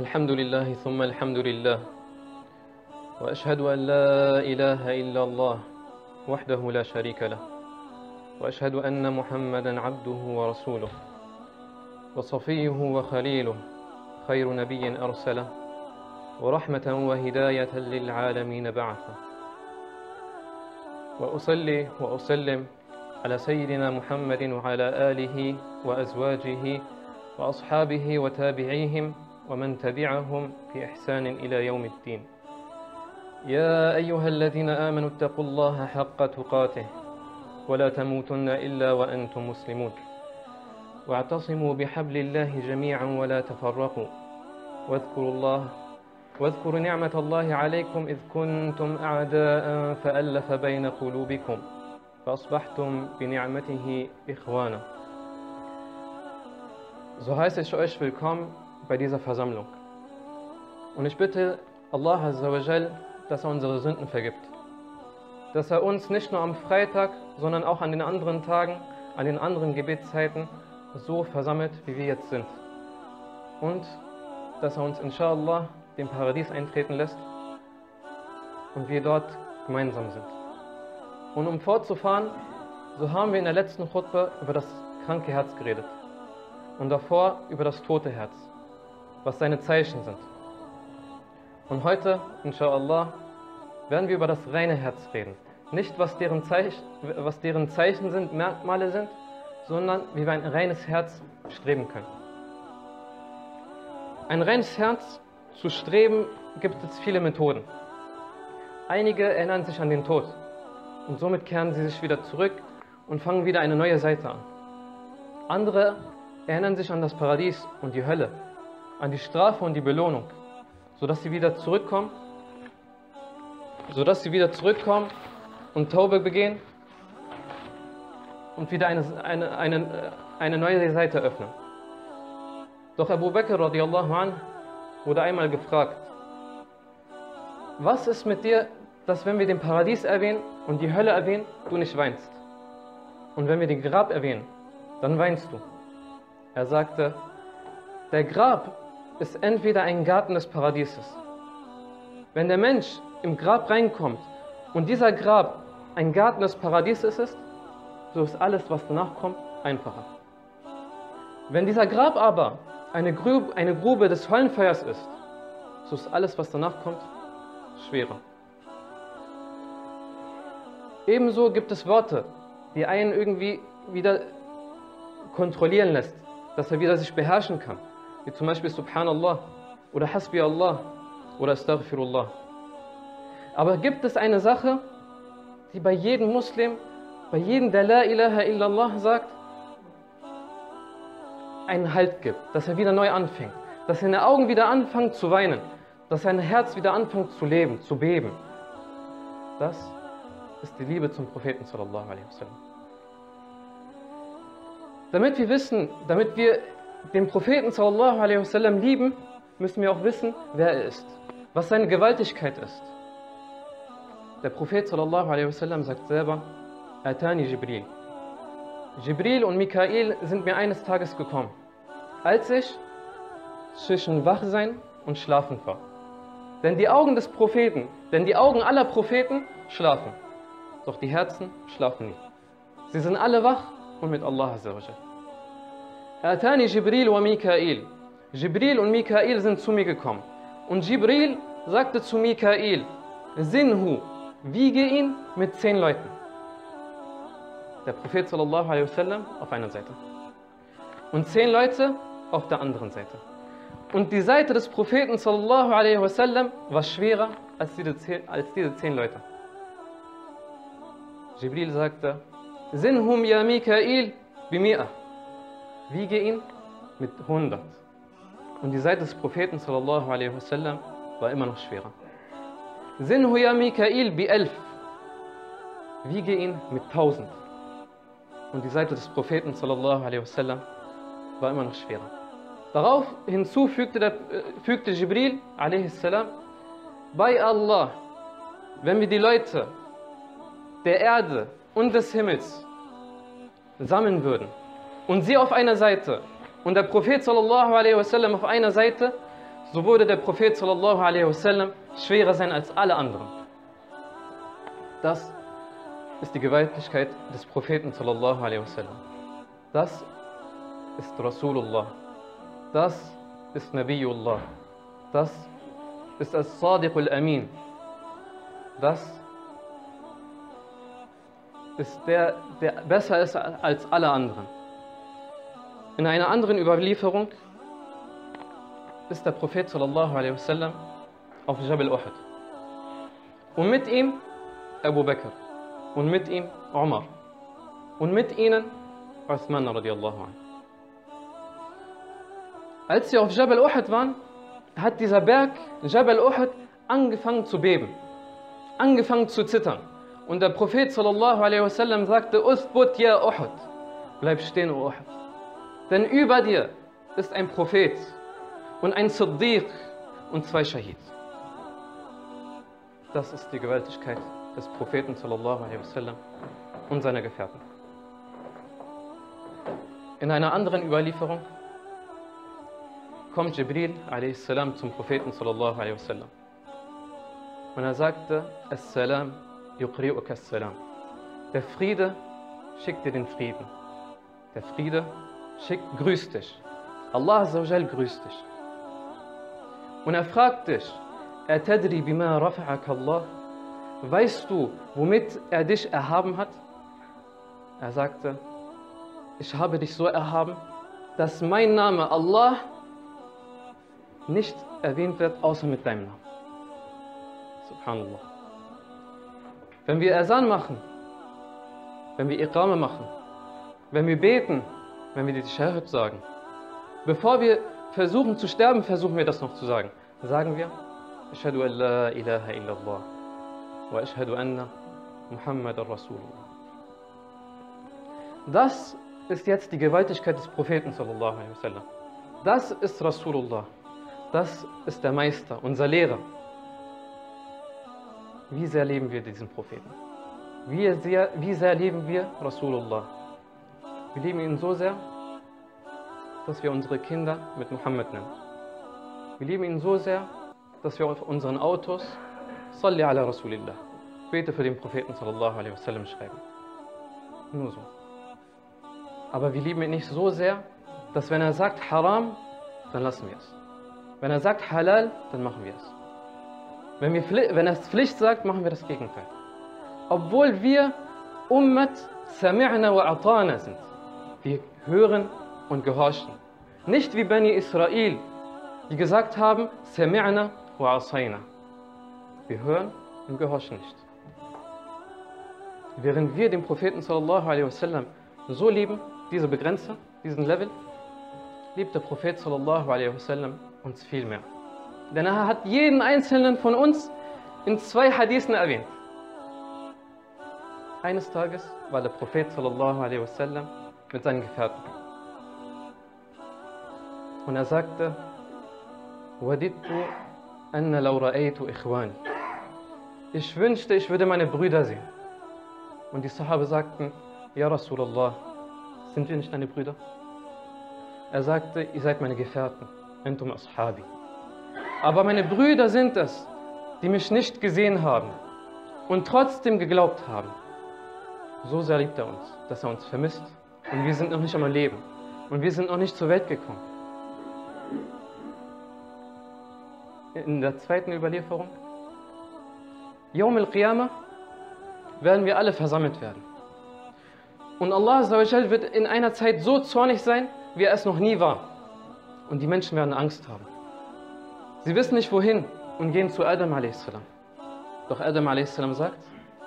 الحمد لله ثم الحمد لله. وأشهد أن لا إله إلا الله وحده لا شريك له. وأشهد أن محمدا عبده ورسوله. وصفيه وخليله. خير نبي أرسله. ورحمة وهداية للعالمين بعثه. وأصلي وأسلم على سيدنا محمد وعلى آله وأزواجه وأصحابه وتابعيهم ومن تبعهم بإحسان إلى يوم الدين. يا أيها الذين آمنوا اتقوا الله حق تقاته ولا تموتن إلا وأنتم مسلمون. واعتصموا بحبل الله جميعا ولا تفرقوا. واذكروا الله واذكروا نعمة الله عليكم إذ كنتم أعداء فألف بين قلوبكم فأصبحتم بنعمته إخوانا. So heiße ich euch willkommen bei dieser Versammlung. Und ich bitte Allah Azzawajal, dass er unsere Sünden vergibt. Dass er uns nicht nur am Freitag, sondern auch an den anderen Tagen, an den anderen Gebetszeiten so versammelt, wie wir jetzt sind. Und dass er uns inshallah dem Paradies eintreten lässt und wir dort gemeinsam sind. Und um fortzufahren, so haben wir in der letzten Khutbah über das kranke Herz geredet und davor über das tote Herz, was seine Zeichen sind. Und heute, inshallah, werden wir über das reine Herz reden. Nicht, was deren, Zeichen, was deren Zeichen sind, Merkmale sind, sondern wie wir ein reines Herz streben können. Ein reines Herz zu streben gibt es viele Methoden. Einige erinnern sich an den Tod und somit kehren sie sich wieder zurück und fangen wieder eine neue Seite an. Andere erinnern sich an das Paradies und die Hölle, an die Strafe und die Belohnung, sodass sie wieder zurückkommen, sodass sie wieder zurückkommen und Taube begehen und wieder eine, eine, eine, eine neue Seite öffnen. Doch Abu Bakr radiallahu anh wurde einmal gefragt, was ist mit dir, dass wenn wir den Paradies erwähnen und die Hölle erwähnen, du nicht weinst? Und wenn wir den Grab erwähnen, dann weinst du. Er sagte, der Grab ist entweder ein Garten des Paradieses. Wenn der Mensch im Grab reinkommt und dieser Grab ein Garten des Paradieses ist, so ist alles, was danach kommt, einfacher. Wenn dieser Grab aber eine Grube, eine Grube des Höllenfeuers ist, so ist alles, was danach kommt, schwerer. Ebenso gibt es Worte, die einen irgendwie wieder kontrollieren lässt, dass er wieder sich beherrschen kann. Wie zum Beispiel Subhanallah oder Hasbi Allah oder Astaghfirullah. Aber gibt es eine Sache, die bei jedem Muslim, bei jedem, der La ilaha illallah sagt, einen Halt gibt, dass er wieder neu anfängt, dass seine Augen wieder anfangen zu weinen, dass sein Herz wieder anfängt zu leben, zu beben. Das ist die Liebe zum Propheten sallallahu alaihi wasallam. Damit wir wissen, damit wir den Propheten wasallam lieben, müssen wir auch wissen, wer er ist, was seine Gewaltigkeit ist. Der Prophet wasallam sagt selber, Atani Jibril. Jibril und Mikael sind mir eines Tages gekommen, als ich zwischen Wachsein und Schlafen war. Denn die Augen des Propheten, denn die Augen aller Propheten schlafen, doch die Herzen schlafen nicht. Sie sind alle wach und mit Allah Azzawajal. Atani Jibril wa Mikael. Jibril und Mikael sind zu mir gekommen. Und Jibril sagte zu Mikael, Sinhu, wiege ihn mit zehn Leuten. Der Prophet sallallahu alaihi wasallam auf einer Seite. Und zehn Leute auf der anderen Seite. Und die Seite des Propheten sallallahu alaihi wasallam war schwerer als diese zehn, als diese zehn Leute. Jibril sagte, Sinhum ya Mikael bimi'a. Wiege ihn mit 100. Und die Seite des Propheten wasallam war immer noch schwerer. Sinhu ya Mikael bi elf. Wiege ihn mit 1000. Und die Seite des Propheten wasallam war immer noch schwerer. Darauf hinzu fügte, der, fügte Jibril a.s. bei Allah, wenn wir die Leute der Erde und des Himmels sammeln würden und sie auf einer Seite und der Prophet sallallahu alaihi wasallam auf einer Seite, so würde der Prophet sallallahu alaihi wasallam schwerer sein als alle anderen. Das ist die Gewaltigkeit des Propheten sallallahu alaihi wasallam. Das ist Rasulullah. Das ist Nabiullah. Das ist As-Sadiq al-Amin. Das ist der, der besser ist als alle anderen. In einer anderen Überlieferung ist der Prophet sallallahu alaihi wasallam auf Jabal Uhud. Und mit ihm Abu Bakr. Und mit ihm Umar. Und mit ihnen Uthman radiallahu anh. Als sie auf Jabal Uhud waren, hat dieser Berg, Jabal Uhud, angefangen zu beben. Angefangen zu zittern. Und der Prophet sallallahu alaihi wasallam sagte, Uthbut ya Uhud. Bleib stehen, O Uhud. Denn über dir ist ein Prophet und ein Siddiq und zwei Shahid. Das ist die Gewaltigkeit des Propheten wasallam und seiner Gefährten. In einer anderen Überlieferung kommt Jibril a.s. zum Propheten wasallam. Und er sagte, As-Salam yuqri'uka as-Salam. Der Friede schickt dir den Frieden. Der Friede schickt, grüßt dich. Allah Azzawajal grüßt dich. Und er fragt dich, Atadri bima rafa'aka Allah? Weißt du, womit er dich erhaben hat? Er sagte, ich habe dich so erhaben, dass mein Name Allah nicht erwähnt wird, außer mit deinem Namen. Subhanallah. Wenn wir Erzan machen, wenn wir Iqama machen, wenn wir beten, wenn wir die Shahid sagen, bevor wir versuchen zu sterben, versuchen wir das noch zu sagen. Sagen wir, Ashhadu an la ilaha illallah wa ashhadu anna Muhammad Rasulullah. Das ist jetzt die Gewaltigkeit des Propheten sallallahu alaihi wasallam. Das ist Rasulullah. Das ist der Meister, unser Lehrer. Wie sehr lieben wir diesen Propheten? Wie sehr, wie sehr lieben wir Rasulullah? Wir lieben ihn so sehr, dass wir unsere Kinder mit Muhammad nennen. Wir lieben ihn so sehr, dass wir auf unseren Autos Salli ala Rasulillah, Bete für den Propheten sallallahu alaihi wasallam schreiben. Nur so. Aber wir lieben ihn nicht so sehr, dass wenn er sagt Haram, dann lassen wir es. Wenn er sagt Halal, dann machen wir es. Wenn, wir, wenn er es Pflicht sagt, machen wir das Gegenteil. Obwohl wir Ummat Sami'na wa Atana sind. Wir hören und gehorchen. Nicht wie Bani Israel, die gesagt haben, Sami'na wa Asayna. Wir hören und gehorchen nicht. Während wir den Propheten sallallahu alaihi wasallam so lieben, diese Begrenzer, diesen Level, liebt der Prophet sallallahu alaihi wasallam uns viel mehr. Denn er hat jeden einzelnen von uns in zwei Hadithen erwähnt. Eines Tages war der Prophet sallallahu alaihi wasallam mit seinen Gefährten. Und er sagte. Ich wünschte, ich würde meine Brüder sehen. Und die Sahaba sagten, Ja Rasulallah, sind wir nicht deine Brüder? Er sagte, ihr seid meine Gefährten, entum ashabi. Aber meine Brüder sind es, die mich nicht gesehen haben und trotzdem geglaubt haben. So sehr liebt er uns, dass er uns vermisst und wir sind noch nicht am Leben und wir sind noch nicht zur Welt gekommen. In der zweiten Überlieferung, Yawm al-Qiyamah, werden wir alle versammelt werden. Und Allah wird in einer Zeit so zornig sein, wie er es noch nie war. Und die Menschen werden Angst haben. Sie wissen nicht wohin und gehen zu Adam a.s. Doch Adam a.s. sagt,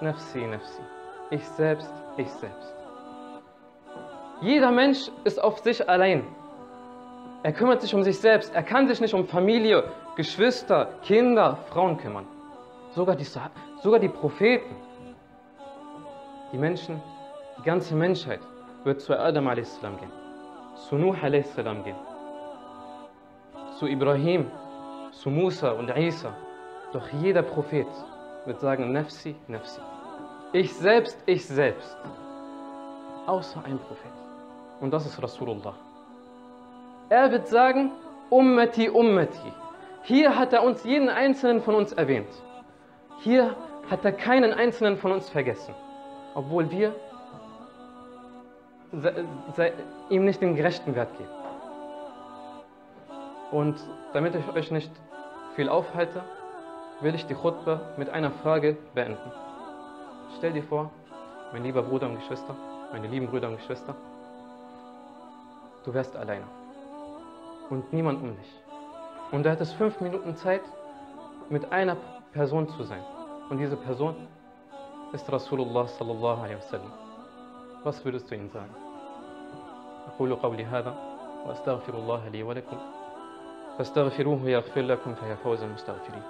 Nafsi, Nafsi. Ich selbst, ich selbst. Jeder Mensch ist auf sich allein. Er kümmert sich um sich selbst. Er kann sich nicht um Familie, Geschwister, Kinder, Frauen kümmern. Sogar die, sogar die Propheten. Die Menschen, die ganze Menschheit wird zu Adam a.s. gehen, zu Nuh a.s. gehen, zu Ibrahim, zu Musa und Isa. Doch jeder Prophet wird sagen, Nafsi, Nafsi. Ich selbst, ich selbst. Außer ein Prophet. Und das ist Rasulullah. Er wird sagen, Ummati, Ummati. Hier hat er uns, jeden einzelnen von uns erwähnt. Hier hat er keinen einzelnen von uns vergessen, obwohl wir ihm nicht den gerechten Wert geben. Und damit ich euch nicht viel aufhalte, will ich die Khutbah mit einer Frage beenden. Stell dir vor, mein lieber Bruder und Geschwister, meine lieben Brüder und Geschwister, du wärst alleine und niemand um dich. Und du hättest fünf Minuten Zeit, mit einer Person zu sein. Und diese Person ist Rasulullah sallallahu alaihi wasallam. Was würdest du ihm sagen? أقول قولي هذا وأستغفر الله لي ولكم فاستغفروه يغفر لكم فيا فوز المستغفرين